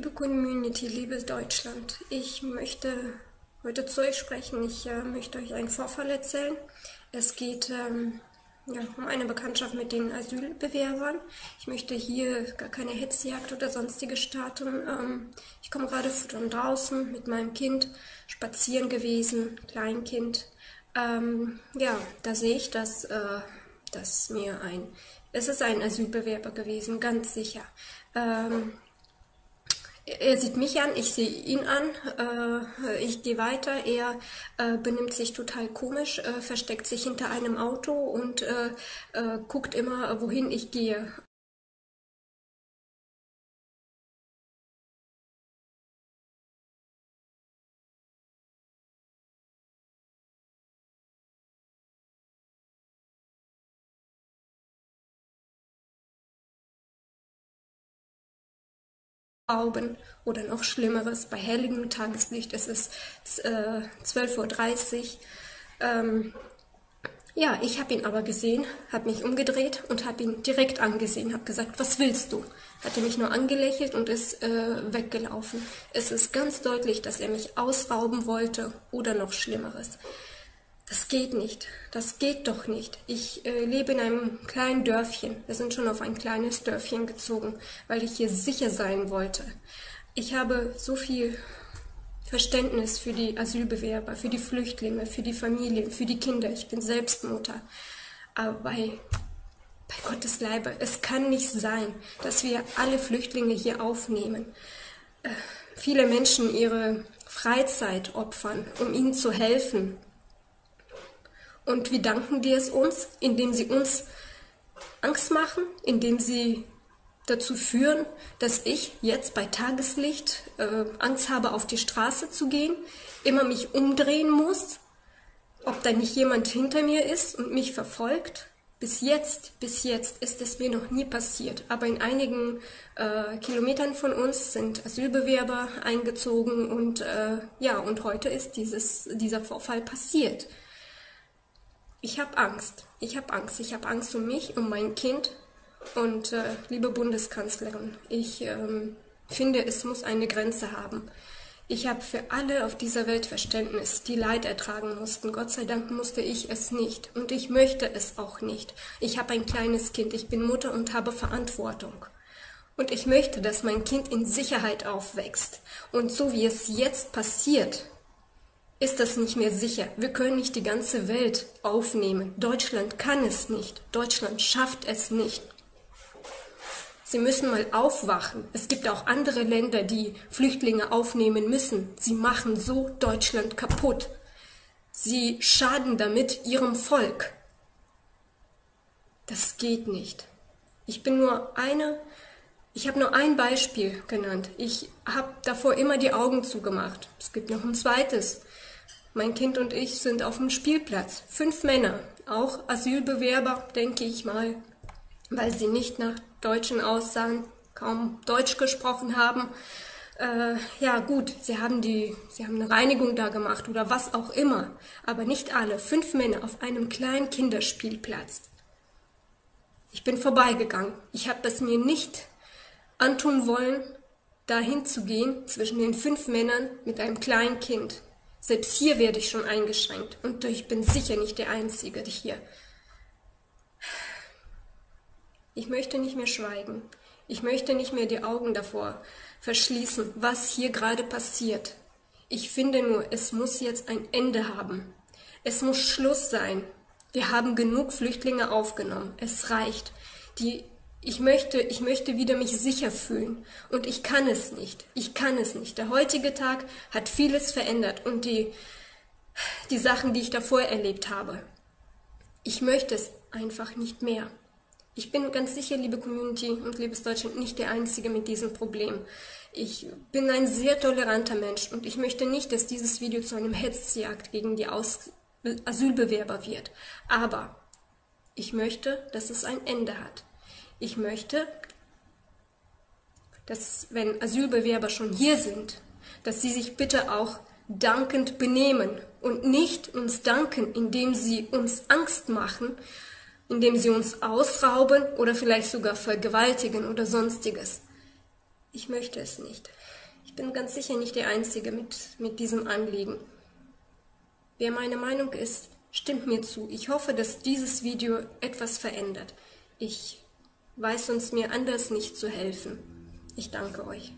Liebe Community, liebes Deutschland, ich möchte heute zu euch sprechen. Ich äh, möchte euch einen Vorfall erzählen. Es geht ähm, ja, um eine Bekanntschaft mit den Asylbewerbern. Ich möchte hier gar keine Hetzjagd oder sonstige starten. Ähm, ich komme gerade von draußen mit meinem Kind spazieren gewesen, Kleinkind. Ähm, ja, da sehe ich, dass, äh, dass mir ein, es ist ein Asylbewerber gewesen, ganz sicher. Ähm, er sieht mich an, ich sehe ihn an, äh, ich gehe weiter, er äh, benimmt sich total komisch, äh, versteckt sich hinter einem Auto und äh, äh, guckt immer, wohin ich gehe. Augen oder noch Schlimmeres. Bei helligem Tageslicht ist es äh, 12.30 Uhr. Ähm, ja, ich habe ihn aber gesehen, habe mich umgedreht und habe ihn direkt angesehen, habe gesagt, was willst du? Hat er mich nur angelächelt und ist äh, weggelaufen. Es ist ganz deutlich, dass er mich ausrauben wollte oder noch Schlimmeres. Das geht nicht. Das geht doch nicht. Ich äh, lebe in einem kleinen Dörfchen. Wir sind schon auf ein kleines Dörfchen gezogen, weil ich hier sicher sein wollte. Ich habe so viel Verständnis für die Asylbewerber, für die Flüchtlinge, für die Familien, für die Kinder. Ich bin selbst Mutter. Aber bei, bei Gottes Leibe, es kann nicht sein, dass wir alle Flüchtlinge hier aufnehmen. Äh, viele Menschen ihre Freizeit opfern, um ihnen zu helfen, und wie danken die es uns? Indem sie uns Angst machen, indem sie dazu führen, dass ich jetzt bei Tageslicht äh, Angst habe, auf die Straße zu gehen, immer mich umdrehen muss, ob da nicht jemand hinter mir ist und mich verfolgt. Bis jetzt, bis jetzt ist es mir noch nie passiert. Aber in einigen äh, Kilometern von uns sind Asylbewerber eingezogen und äh, ja, und heute ist dieses, dieser Vorfall passiert. Ich habe Angst. Ich habe Angst. Ich habe Angst um mich, um mein Kind. Und äh, liebe Bundeskanzlerin, ich ähm, finde, es muss eine Grenze haben. Ich habe für alle auf dieser Welt Verständnis, die Leid ertragen mussten. Gott sei Dank musste ich es nicht. Und ich möchte es auch nicht. Ich habe ein kleines Kind. Ich bin Mutter und habe Verantwortung. Und ich möchte, dass mein Kind in Sicherheit aufwächst. Und so wie es jetzt passiert, ist das nicht mehr sicher. Wir können nicht die ganze Welt aufnehmen. Deutschland kann es nicht. Deutschland schafft es nicht. Sie müssen mal aufwachen. Es gibt auch andere Länder, die Flüchtlinge aufnehmen müssen. Sie machen so Deutschland kaputt. Sie schaden damit ihrem Volk. Das geht nicht. Ich bin nur eine, ich habe nur ein Beispiel genannt. Ich habe davor immer die Augen zugemacht. Es gibt noch ein zweites. Mein Kind und ich sind auf dem Spielplatz. Fünf Männer, auch Asylbewerber, denke ich mal, weil sie nicht nach Deutschen aussahen, kaum Deutsch gesprochen haben. Äh, ja gut, sie haben die, sie haben eine Reinigung da gemacht oder was auch immer, aber nicht alle. Fünf Männer auf einem kleinen Kinderspielplatz. Ich bin vorbeigegangen. Ich habe es mir nicht antun wollen, dahin zu gehen zwischen den fünf Männern mit einem kleinen Kind. Selbst hier werde ich schon eingeschränkt und ich bin sicher nicht der Einzige hier. Ich möchte nicht mehr schweigen. Ich möchte nicht mehr die Augen davor verschließen, was hier gerade passiert. Ich finde nur, es muss jetzt ein Ende haben. Es muss Schluss sein. Wir haben genug Flüchtlinge aufgenommen. Es reicht. Die ich möchte, ich möchte wieder mich sicher fühlen. Und ich kann es nicht. Ich kann es nicht. Der heutige Tag hat vieles verändert und die, die Sachen, die ich davor erlebt habe. Ich möchte es einfach nicht mehr. Ich bin ganz sicher, liebe Community und liebes Deutschland, nicht der Einzige mit diesem Problem. Ich bin ein sehr toleranter Mensch und ich möchte nicht, dass dieses Video zu einem Hetzjagd gegen die Aus Asylbewerber wird. Aber ich möchte, dass es ein Ende hat. Ich möchte, dass wenn Asylbewerber schon hier sind, dass sie sich bitte auch dankend benehmen und nicht uns danken, indem sie uns Angst machen, indem sie uns ausrauben oder vielleicht sogar vergewaltigen oder sonstiges. Ich möchte es nicht. Ich bin ganz sicher nicht der Einzige mit, mit diesem Anliegen. Wer meine Meinung ist, stimmt mir zu. Ich hoffe, dass dieses Video etwas verändert. Ich weiß uns mir anders nicht zu helfen. Ich danke euch.